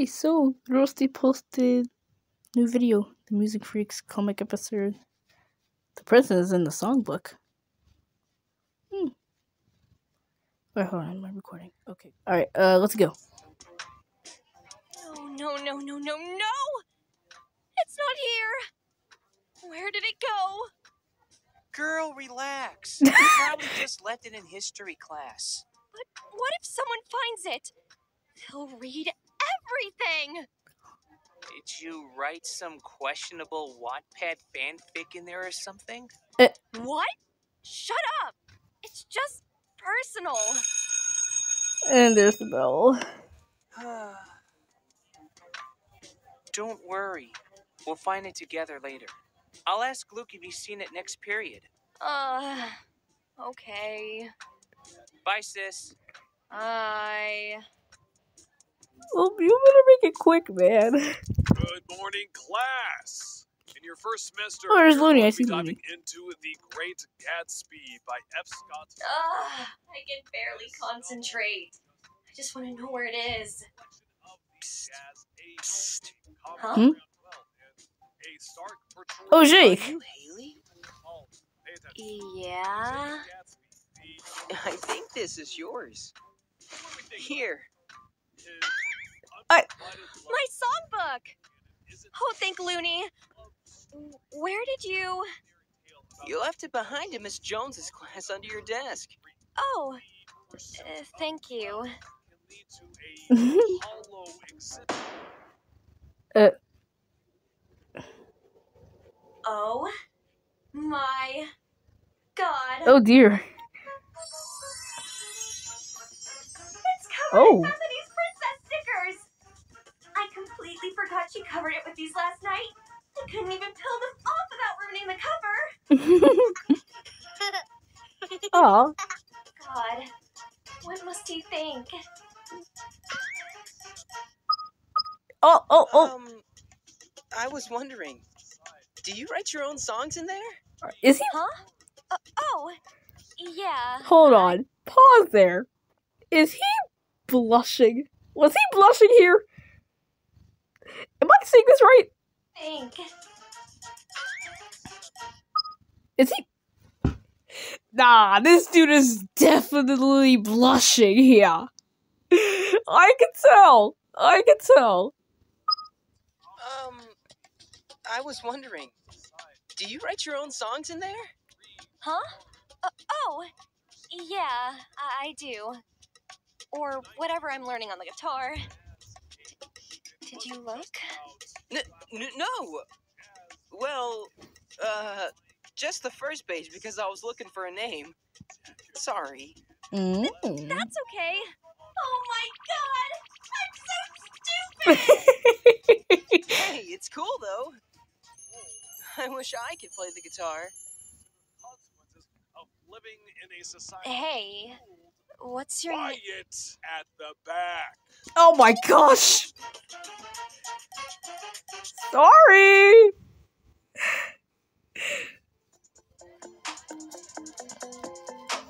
Hey, so Rusty posted new video, the Music Freaks comic episode. The Princess and the Song Book. Hmm. Wait, hold on, am recording? Okay. Alright, uh, let's go. No, no, no, no, no, no! It's not here! Where did it go? Girl, relax. You probably just left it in history class. But what if someone finds it? They'll read everything! Did you write some questionable Wattpad fanfic in there or something? What? Shut up! It's just personal. And there's the bell. Don't worry. We'll find it together later. I'll ask Luke if he's seen it next period. Uh, okay. Bye, sis. I. Well, you better make it quick, man. Good morning, class. In your first semester, Oh, there's we're Looney. I see be Looney. into The Great Gatsby by F. Scott. Ugh, I can barely concentrate. I just want to know where it is. Psst. Huh? Hmm? Oh, Jake. Yeah. I think this is yours. Here. I- My songbook! Oh, thank Looney. Where did you. You left it behind in Miss Jones's class under your desk. Oh, uh, thank you. Uh. Oh my god. oh dear. It's covered Oh. Completely forgot she covered it with these last night. I couldn't even peel them off without ruining the cover. Oh. God, what must he think? Oh, oh, oh. Um, I was wondering, do you write your own songs in there? Is he? Huh? Uh, oh, yeah. Hold on. Pause there. Is he blushing? Was he blushing here? Am I saying this right? Think. Is he? Nah, this dude is definitely blushing here. I can tell. I can tell. Um, I was wondering, do you write your own songs in there? Huh? Uh, oh, yeah, I, I do. Or whatever I'm learning on the guitar. Did you look? N- n- no. Well, uh, just the first page because I was looking for a name. Sorry. Mm. That's okay. Oh my god! I'm so stupid! Hey, it's cool though. I wish I could play the guitar. Consequences of living in a society Hey, what's your name? quiet at the back. oh my gosh. Sorry.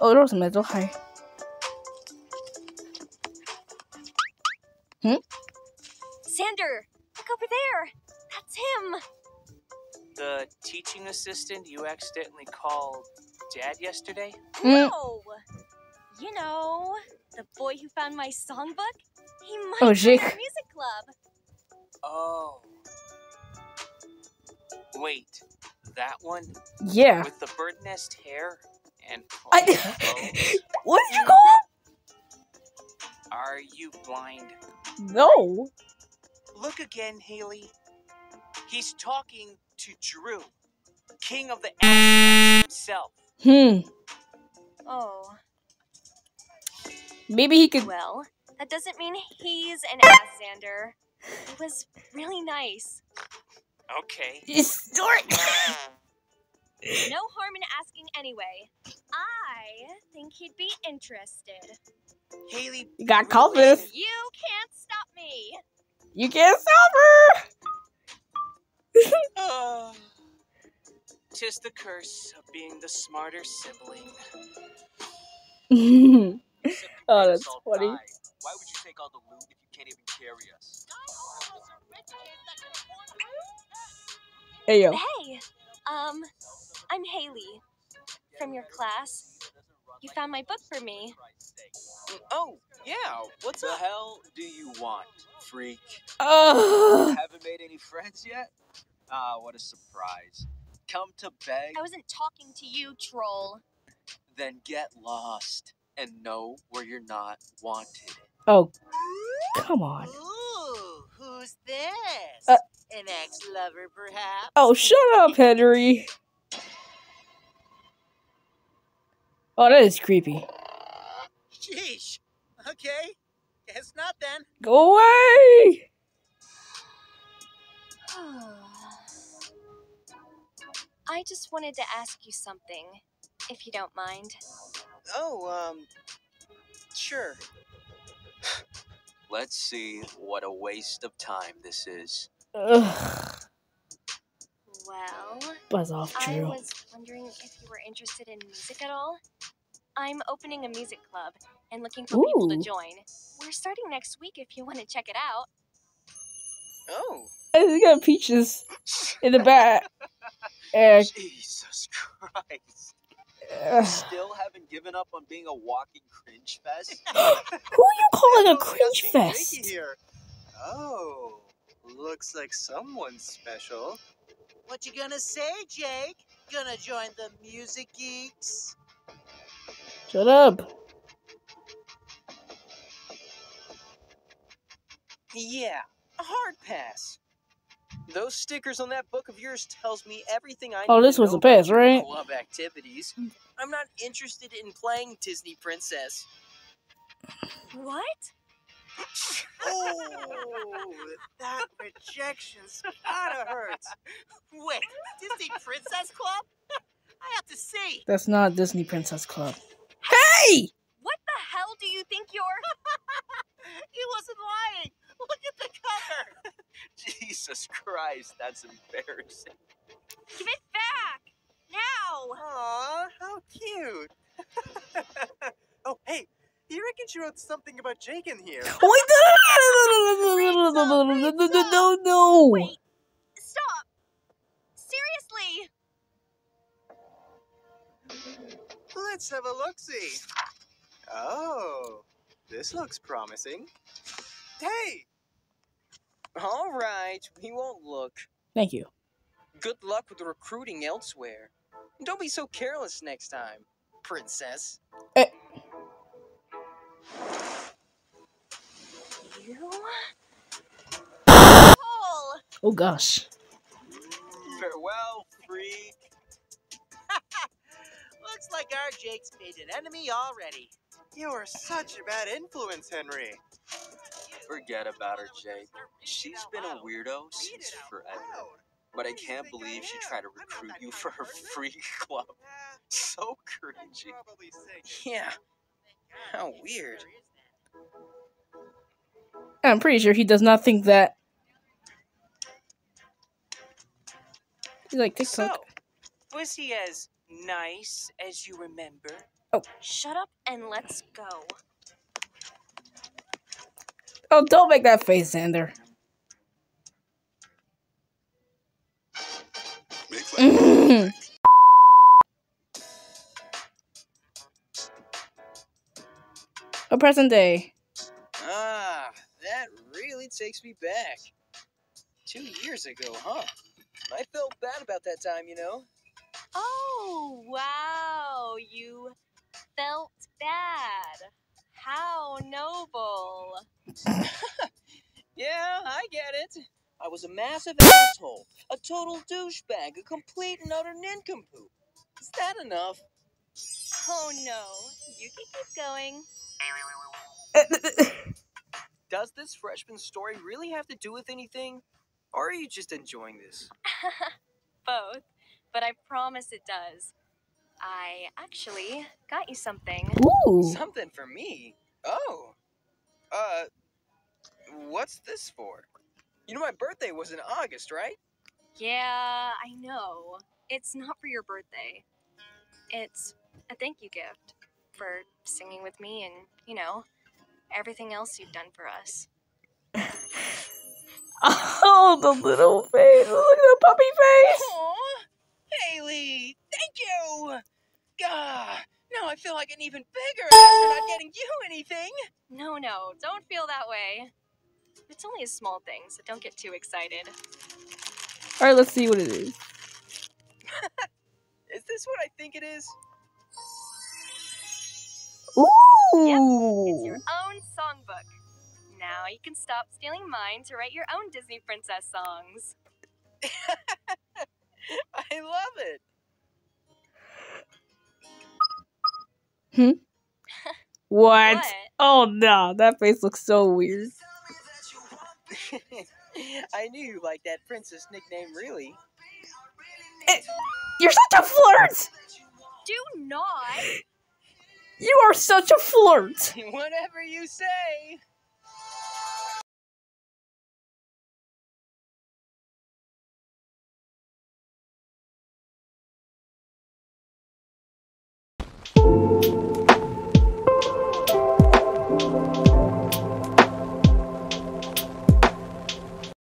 Oh, there was a metal. Hi. Xander! Look over there! That's him! The teaching assistant you accidentally called Dad yesterday? Mm. No! You know, the boy who found my songbook? He might Oh, be in Jake. music club. Oh. Wait, that one Yeah. with the bird nest hair and I- What did you call Are you blind? No. Look again, Haley. He's talking to Drew, king of the Aztecs himself. Hmm. Oh, Maybe he could. well, that doesn't mean he's an ass, Xander. It was really nice. Okay. Snort. No harm in asking anyway. I think he'd be interested. Haley. You got confidence. You can't stop me! You can't stop Oh. Tis the curse of being the smarter sibling. her. oh, that's All funny. die. Why would you take all the loot if you can't even carry us? Hey yo. Hey, um, I'm Haley from your class. You found my book for me. Oh, yeah. What's the up? hell do you want, freak? Ugh. Haven't made any friends yet? Ah, what a surprise. Come to beg? I wasn't talking to you, troll. Then get lost and know where you're not wanted. Oh, come on. Ooh, who's this? Uh- An ex-lover, perhaps? Oh, shut up, Henry. Oh, that is creepy. Sheesh. Okay. Guess not then. Go away. I just wanted to ask you something, if you don't mind. Oh, um, sure. Let's see what a waste of time this is. Ugh. Well, Buzz off, Drew. I was wondering if you were interested in music at all. I'm opening a music club and looking for people to join. We're starting next week if you want to check it out. Oh. He got peaches in the back. Jesus Christ. Ugh. Still haven't given up on being a walking cringe fest? Who are you calling a cringe fest? Here. Oh, looks like someone special. What you gonna say, Jake? Gonna join the music geeks? Shut up. Yeah, a hard pass. Those stickers on that book of yours tells me everything I oh, need Oh, this to was know a pass, about your right? Club activities. I'm not interested in playing Disney Princess. What? Oh, that rejection's gotta hurt. Wait, Disney Princess Club? I have to see. That's not Disney Princess Club. Hey! What the hell do you think you're? He wasn't lying. Look at the cover. Jesus Christ, that's embarrassing. Give it back! Now! Aw, how cute. oh, hey, he reckons you wrote something about Jake in here. Oh, wait, no, no, no, no, no, no, no, no, no. Wait! Stop! Seriously! Let's have a look-see. Oh, this looks promising. Hey, All right, we won't look. Thank you. Good luck with the recruiting elsewhere. Don't be so careless next time, princess. Eh. You? Troll! Oh gosh. Farewell, freak. Looks like our Jake's made an enemy already. you are such a bad influence, Henry. Forget about her, Jake. She's been a weirdo since forever. But I can't believe she tried to recruit you for her freak club. So cringy. Yeah, how weird. I'm pretty sure he does not think that. He's like TikTok. So, was he as nice as you remember? Oh. Shut up and let's go. Oh, don't make that face, Xander. A present day. Ah, that really takes me back. Two years ago, huh? I felt bad about that time, you know? Oh, wow. You felt bad. How noble. Yeah, I get it. I was a massive asshole, a total douchebag, a complete and utter nincompoop. Is that enough? Oh no. You can keep going. Does this freshman story really have to do with anything? Or are you just enjoying this? Both. But I promise it does. I actually got you something. Ooh. Something for me? Oh. Uh, what's this for? You know, my birthday was in August, right? Yeah, I know. It's not for your birthday. It's a thank you gift for singing with me and, you know, everything else you've done for us. Oh, the little face. Look at the puppy face. Aw, Haley, thank you. Gah, now I feel like an even bigger after not getting you anything. No, no, don't feel that way. It's only a small thing, so don't get too excited. All right, let's see what it is. Is this what I think it is? Ooh. It's your own songbook. Now you can stop stealing mine to write your own Disney princess songs. I love it. Hmm? What? What? Oh no, that face looks so weird. I knew you liked that princess nickname, really. Eh, you're such a flirt. Do not! You are such a flirt. Whatever you say.